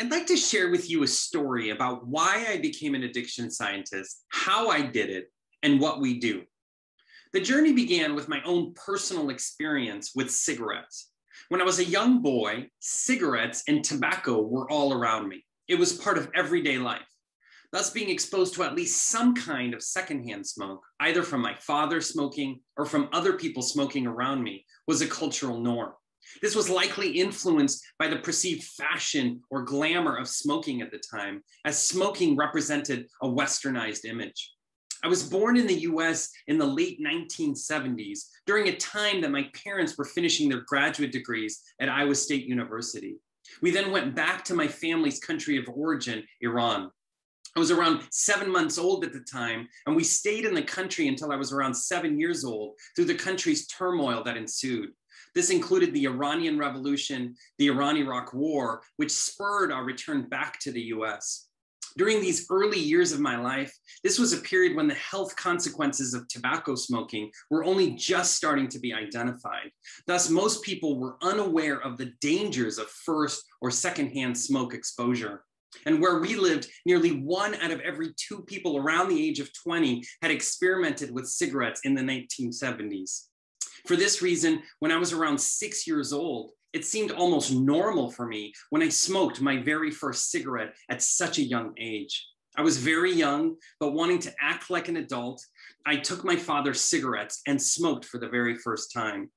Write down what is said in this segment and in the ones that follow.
I'd like to share with you a story about why I became an addiction scientist, how I did it, and what we do. The journey began with my own personal experience with cigarettes. When I was a young boy, cigarettes and tobacco were all around me. It was part of everyday life. Thus, being exposed to at least some kind of secondhand smoke, either from my father smoking or from other people smoking around me, was a cultural norm. This was likely influenced by the perceived fashion or glamour of smoking at the time, as smoking represented a westernized image. I was born in the US in the late 1970s during a time that my parents were finishing their graduate degrees at Iowa State University. We then went back to my family's country of origin, Iran. I was around seven months old at the time, and we stayed in the country until I was around seven years old through the country's turmoil that ensued. This included the Iranian Revolution, the Iran Iraq War, which spurred our return back to the US. During these early years of my life, this was a period when the health consequences of tobacco smoking were only just starting to be identified. Thus, most people were unaware of the dangers of first or secondhand smoke exposure. And where we lived, nearly one out of every two people around the age of 20 had experimented with cigarettes in the 1970s. For this reason, when I was around six years old, it seemed almost normal for me when I smoked my very first cigarette at such a young age. I was very young, but wanting to act like an adult, I took my father's cigarettes and smoked for the very first time.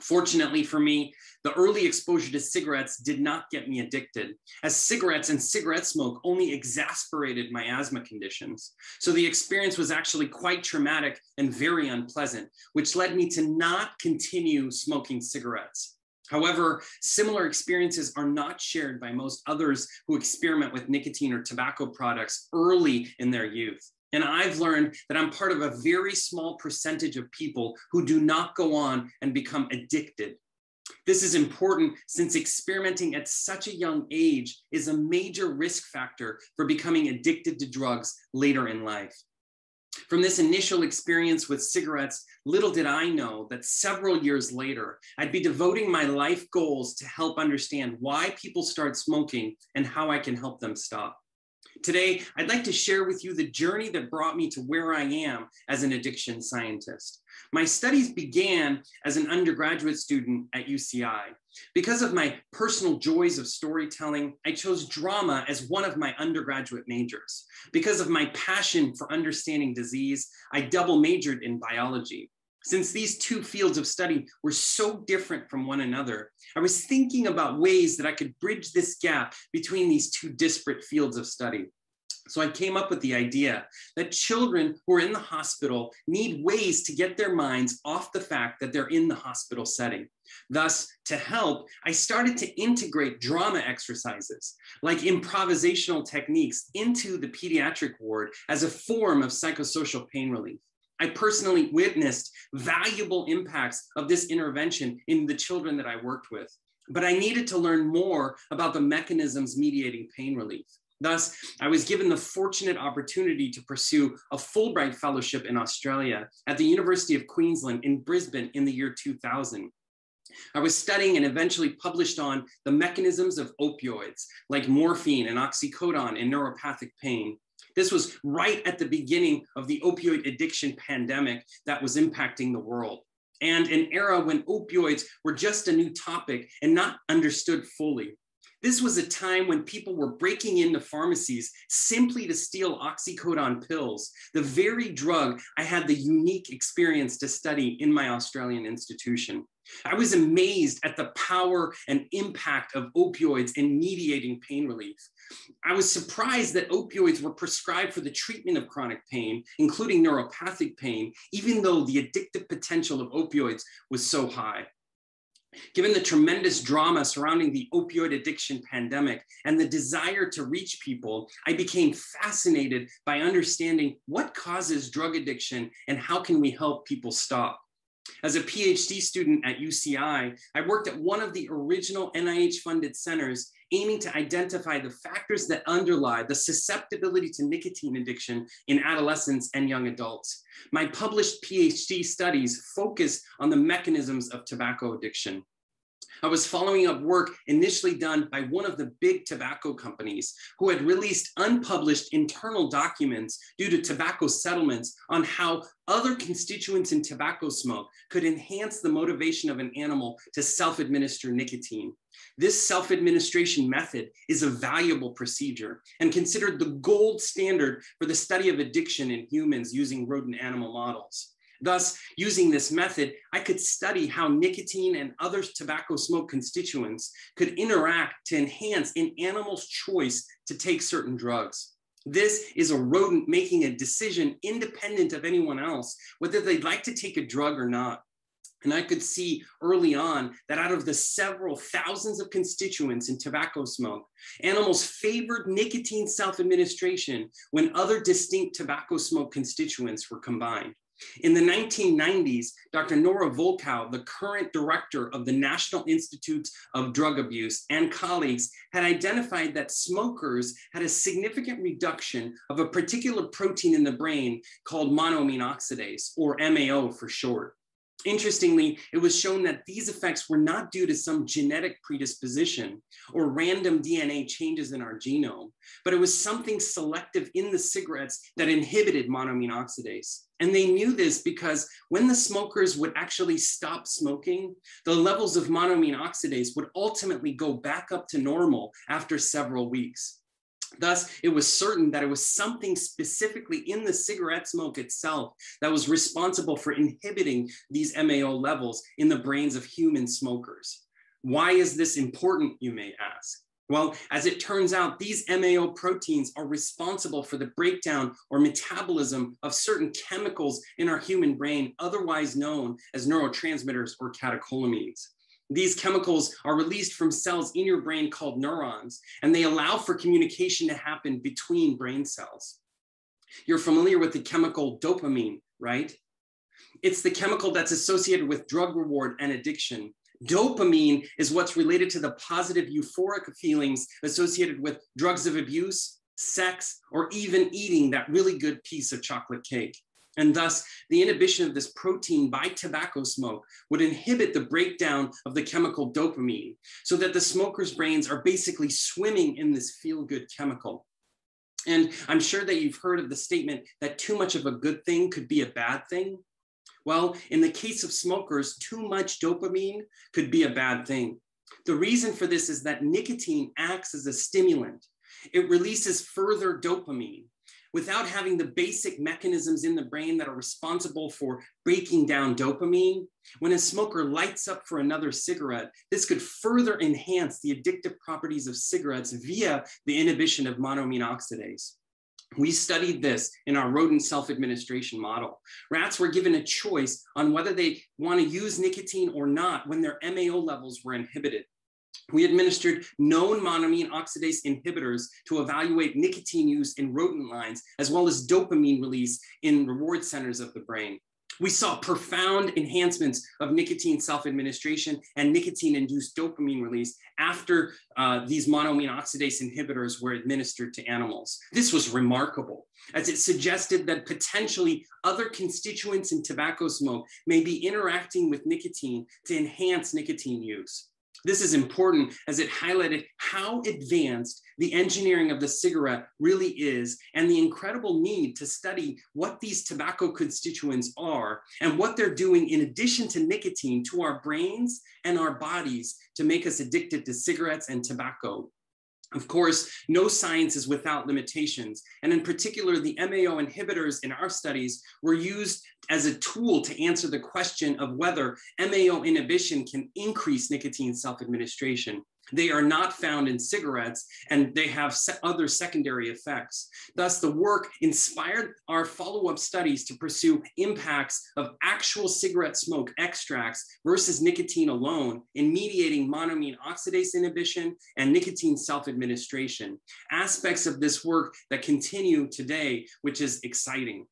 Fortunately for me, the early exposure to cigarettes did not get me addicted, as cigarettes and cigarette smoke only exasperated my asthma conditions. So the experience was actually quite traumatic and very unpleasant, which led me to not continue smoking cigarettes. However, similar experiences are not shared by most others who experiment with nicotine or tobacco products early in their youth. And I've learned that I'm part of a very small percentage of people who do not go on and become addicted. This is important since experimenting at such a young age is a major risk factor for becoming addicted to drugs later in life. From this initial experience with cigarettes, little did I know that several years later, I'd be devoting my life goals to help understand why people start smoking and how I can help them stop. Today, I'd like to share with you the journey that brought me to where I am as an addiction scientist. My studies began as an undergraduate student at UCI. Because of my personal joys of storytelling, I chose drama as one of my undergraduate majors. Because of my passion for understanding disease, I double majored in biology. Since these two fields of study were so different from one another, I was thinking about ways that I could bridge this gap between these two disparate fields of study. So I came up with the idea that children who are in the hospital need ways to get their minds off the fact that they're in the hospital setting. Thus, to help, I started to integrate drama exercises like improvisational techniques into the pediatric ward as a form of psychosocial pain relief. I personally witnessed valuable impacts of this intervention in the children that I worked with, but I needed to learn more about the mechanisms mediating pain relief. Thus, I was given the fortunate opportunity to pursue a Fulbright Fellowship in Australia at the University of Queensland in Brisbane in the year 2000. I was studying and eventually published on the mechanisms of opioids like morphine and oxycodone in neuropathic pain. This was right at the beginning of the opioid addiction pandemic that was impacting the world and an era when opioids were just a new topic and not understood fully. This was a time when people were breaking into pharmacies simply to steal oxycodone pills, the very drug I had the unique experience to study in my Australian institution. I was amazed at the power and impact of opioids in mediating pain relief. I was surprised that opioids were prescribed for the treatment of chronic pain, including neuropathic pain, even though the addictive potential of opioids was so high. Given the tremendous drama surrounding the opioid addiction pandemic and the desire to reach people, I became fascinated by understanding what causes drug addiction and how can we help people stop. As a PhD student at UCI, I worked at one of the original NIH funded centers aiming to identify the factors that underlie the susceptibility to nicotine addiction in adolescents and young adults. My published PhD studies focus on the mechanisms of tobacco addiction. I was following up work initially done by one of the big tobacco companies who had released unpublished internal documents due to tobacco settlements on how other constituents in tobacco smoke could enhance the motivation of an animal to self administer nicotine. This self administration method is a valuable procedure and considered the gold standard for the study of addiction in humans using rodent animal models. Thus, using this method, I could study how nicotine and other tobacco smoke constituents could interact to enhance an animal's choice to take certain drugs. This is a rodent making a decision independent of anyone else, whether they'd like to take a drug or not. And I could see early on that out of the several thousands of constituents in tobacco smoke, animals favored nicotine self administration when other distinct tobacco smoke constituents were combined. In the 1990s, Dr. Nora Volkow, the current director of the National Institute of Drug Abuse, and colleagues had identified that smokers had a significant reduction of a particular protein in the brain called monoamine oxidase, or MAO for short. Interestingly, it was shown that these effects were not due to some genetic predisposition or random DNA changes in our genome, but it was something selective in the cigarettes that inhibited monoamine oxidase. And they knew this because when the smokers would actually stop smoking, the levels of monoamine oxidase would ultimately go back up to normal after several weeks. Thus, it was certain that it was something specifically in the cigarette smoke itself that was responsible for inhibiting these MAO levels in the brains of human smokers. Why is this important, you may ask? Well, as it turns out, these MAO proteins are responsible for the breakdown or metabolism of certain chemicals in our human brain, otherwise known as neurotransmitters or catecholamines. These chemicals are released from cells in your brain called neurons, and they allow for communication to happen between brain cells. You're familiar with the chemical dopamine, right? It's the chemical that's associated with drug reward and addiction. Dopamine is what's related to the positive euphoric feelings associated with drugs of abuse, sex, or even eating that really good piece of chocolate cake. And thus, the inhibition of this protein by tobacco smoke would inhibit the breakdown of the chemical dopamine so that the smoker's brains are basically swimming in this feel good chemical. And I'm sure that you've heard of the statement that too much of a good thing could be a bad thing. Well, in the case of smokers, too much dopamine could be a bad thing. The reason for this is that nicotine acts as a stimulant. It releases further dopamine, without having the basic mechanisms in the brain that are responsible for breaking down dopamine, when a smoker lights up for another cigarette, this could further enhance the addictive properties of cigarettes via the inhibition of monoamine oxidase. We studied this in our rodent self administration model. Rats were given a choice on whether they want to use nicotine or not when their MAO levels were inhibited. We administered known monoamine oxidase inhibitors to evaluate nicotine use in rodent lines, as well as dopamine release in reward centers of the brain. We saw profound enhancements of nicotine self administration and nicotine induced dopamine release after uh, these monoamine oxidase inhibitors were administered to animals. This was remarkable, as it suggested that potentially other constituents in tobacco smoke may be interacting with nicotine to enhance nicotine use. This is important as it highlighted how advanced the engineering of the cigarette really is and the incredible need to study what these tobacco constituents are and what they're doing in addition to nicotine to our brains and our bodies to make us addicted to cigarettes and tobacco. Of course, no science is without limitations. And in particular, the MAO inhibitors in our studies were used as a tool to answer the question of whether MAO inhibition can increase nicotine self administration. They are not found in cigarettes and they have other secondary effects. Thus, the work inspired our follow up studies to pursue impacts of actual cigarette smoke extracts versus nicotine alone in mediating monoamine oxidase inhibition and nicotine self administration. Aspects of this work that continue today, which is exciting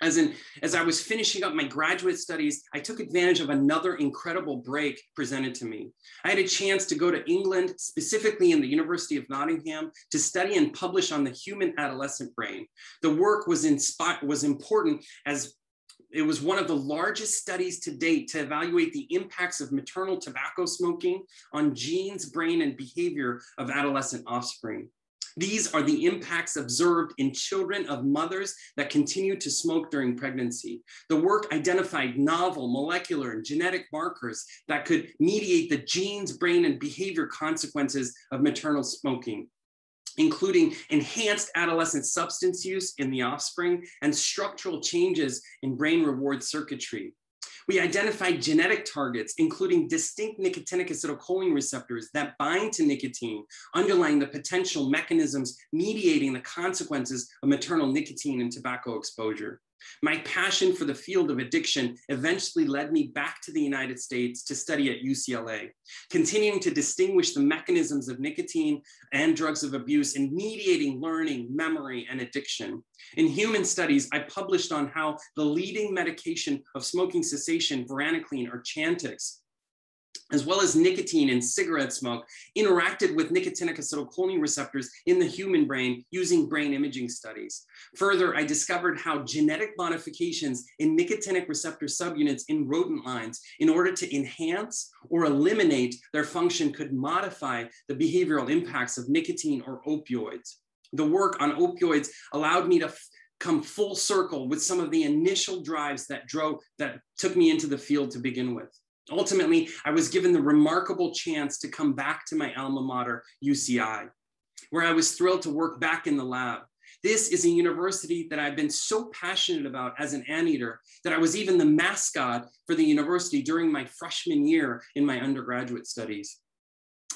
as in as i was finishing up my graduate studies i took advantage of another incredible break presented to me i had a chance to go to england specifically in the university of nottingham to study and publish on the human adolescent brain the work was inspired was important as it was one of the largest studies to date to evaluate the impacts of maternal tobacco smoking on genes, brain, and behavior of adolescent offspring. These are the impacts observed in children of mothers that continue to smoke during pregnancy. The work identified novel molecular and genetic markers that could mediate the genes, brain, and behavior consequences of maternal smoking including enhanced adolescent substance use in the offspring and structural changes in brain reward circuitry. We identified genetic targets, including distinct nicotinic acetylcholine receptors that bind to nicotine, underlying the potential mechanisms mediating the consequences of maternal nicotine and tobacco exposure. My passion for the field of addiction eventually led me back to the United States to study at UCLA, continuing to distinguish the mechanisms of nicotine and drugs of abuse in mediating learning, memory, and addiction. In human studies, I published on how the leading medication of smoking cessation, varenicline or Chantix, as well as nicotine and cigarette smoke, interacted with nicotinic acetylcholine receptors in the human brain using brain imaging studies. Further, I discovered how genetic modifications in nicotinic receptor subunits in rodent lines in order to enhance or eliminate their function could modify the behavioral impacts of nicotine or opioids. The work on opioids allowed me to come full circle with some of the initial drives that drove that took me into the field to begin with. Ultimately, I was given the remarkable chance to come back to my alma mater, UCI, where I was thrilled to work back in the lab. This is a university that I've been so passionate about as an anteater that I was even the mascot for the university during my freshman year in my undergraduate studies.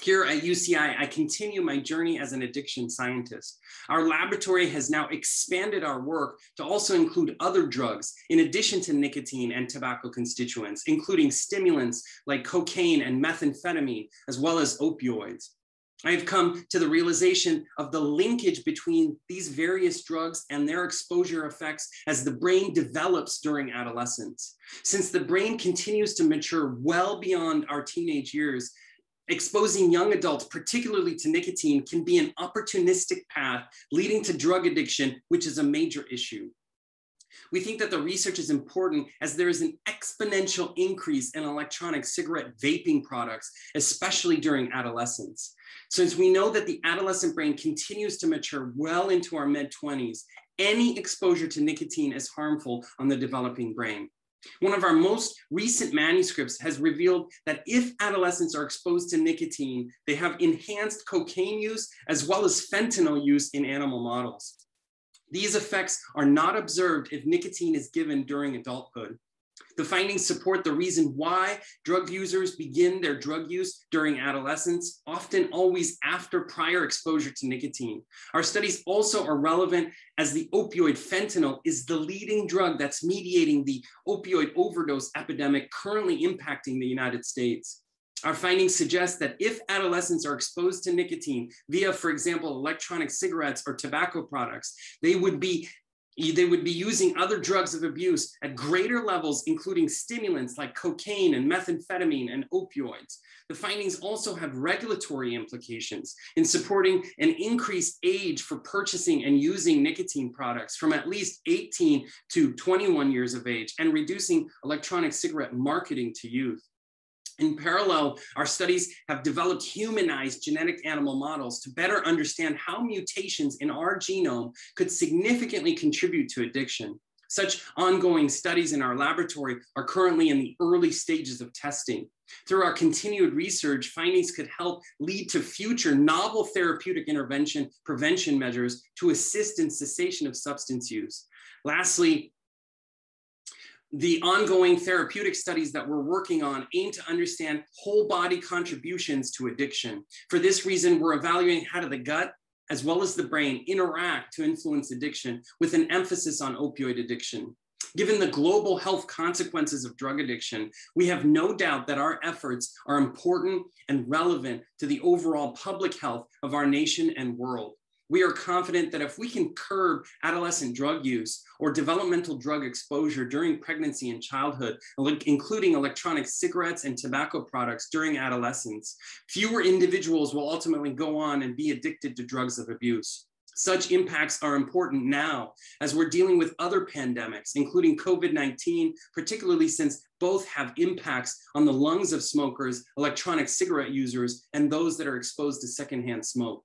Here at UCI, I continue my journey as an addiction scientist. Our laboratory has now expanded our work to also include other drugs in addition to nicotine and tobacco constituents, including stimulants like cocaine and methamphetamine, as well as opioids. I have come to the realization of the linkage between these various drugs and their exposure effects as the brain develops during adolescence. Since the brain continues to mature well beyond our teenage years, Exposing young adults, particularly to nicotine, can be an opportunistic path leading to drug addiction, which is a major issue. We think that the research is important as there is an exponential increase in electronic cigarette vaping products, especially during adolescence. Since we know that the adolescent brain continues to mature well into our mid 20s, any exposure to nicotine is harmful on the developing brain. One of our most recent manuscripts has revealed that if adolescents are exposed to nicotine, they have enhanced cocaine use as well as fentanyl use in animal models. These effects are not observed if nicotine is given during adulthood. The findings support the reason why drug users begin their drug use during adolescence, often always after prior exposure to nicotine. Our studies also are relevant as the opioid fentanyl is the leading drug that's mediating the opioid overdose epidemic currently impacting the United States. Our findings suggest that if adolescents are exposed to nicotine via, for example, electronic cigarettes or tobacco products, they would be they would be using other drugs of abuse at greater levels, including stimulants like cocaine and methamphetamine and opioids. The findings also have regulatory implications in supporting an increased age for purchasing and using nicotine products from at least 18 to 21 years of age and reducing electronic cigarette marketing to youth. In parallel, our studies have developed humanized genetic animal models to better understand how mutations in our genome could significantly contribute to addiction. Such ongoing studies in our laboratory are currently in the early stages of testing. Through our continued research, findings could help lead to future novel therapeutic intervention prevention measures to assist in cessation of substance use. Lastly, the ongoing therapeutic studies that we're working on aim to understand whole body contributions to addiction. For this reason, we're evaluating how do the gut as well as the brain interact to influence addiction with an emphasis on opioid addiction. Given the global health consequences of drug addiction, we have no doubt that our efforts are important and relevant to the overall public health of our nation and world. We are confident that if we can curb adolescent drug use or developmental drug exposure during pregnancy and childhood, including electronic cigarettes and tobacco products during adolescence, fewer individuals will ultimately go on and be addicted to drugs of abuse. Such impacts are important now as we're dealing with other pandemics, including COVID 19, particularly since both have impacts on the lungs of smokers, electronic cigarette users, and those that are exposed to secondhand smoke.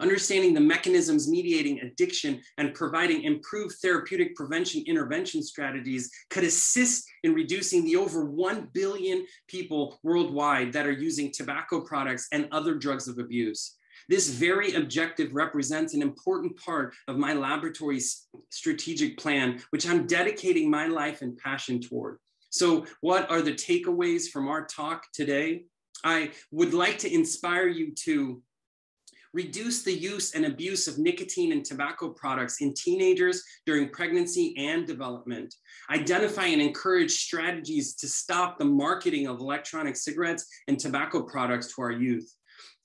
Understanding the mechanisms mediating addiction and providing improved therapeutic prevention intervention strategies could assist in reducing the over 1 billion people worldwide that are using tobacco products and other drugs of abuse. This very objective represents an important part of my laboratory's strategic plan, which I'm dedicating my life and passion toward. So, what are the takeaways from our talk today? I would like to inspire you to reduce the use and abuse of nicotine and tobacco products in teenagers during pregnancy and development, identify and encourage strategies to stop the marketing of electronic cigarettes and tobacco products to our youth,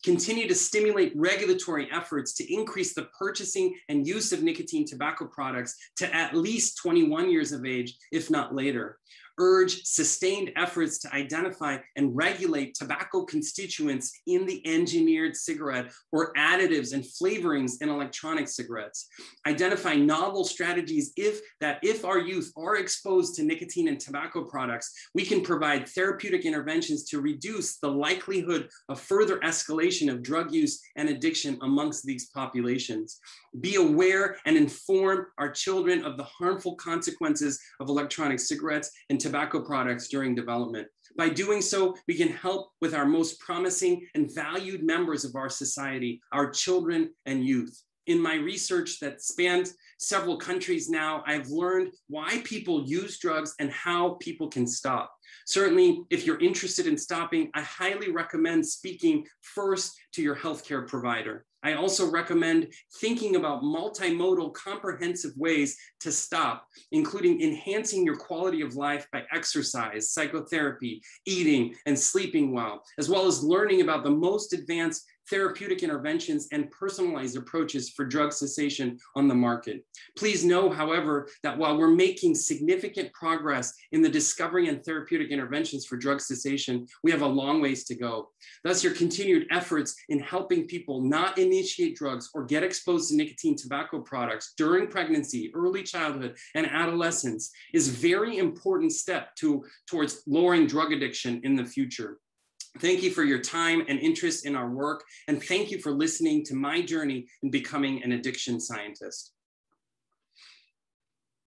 continue to stimulate regulatory efforts to increase the purchasing and use of nicotine tobacco products to at least 21 years of age, if not later, urge sustained efforts to identify and regulate tobacco constituents in the engineered cigarette or additives and flavorings in electronic cigarettes. Identify novel strategies if that if our youth are exposed to nicotine and tobacco products, we can provide therapeutic interventions to reduce the likelihood of further escalation of drug use and addiction amongst these populations be aware and inform our children of the harmful consequences of electronic cigarettes and tobacco products during development. By doing so, we can help with our most promising and valued members of our society, our children and youth. In my research that spans several countries now, I've learned why people use drugs and how people can stop. Certainly, if you're interested in stopping, I highly recommend speaking first to your healthcare provider. I also recommend thinking about multimodal, comprehensive ways to stop, including enhancing your quality of life by exercise, psychotherapy, eating, and sleeping well, as well as learning about the most advanced therapeutic interventions, and personalized approaches for drug cessation on the market. Please know, however, that while we're making significant progress in the discovery and therapeutic interventions for drug cessation, we have a long ways to go. Thus, your continued efforts in helping people not initiate drugs or get exposed to nicotine tobacco products during pregnancy, early childhood, and adolescence is a very important step to, towards lowering drug addiction in the future. Thank you for your time and interest in our work, and thank you for listening to my journey in becoming an addiction scientist.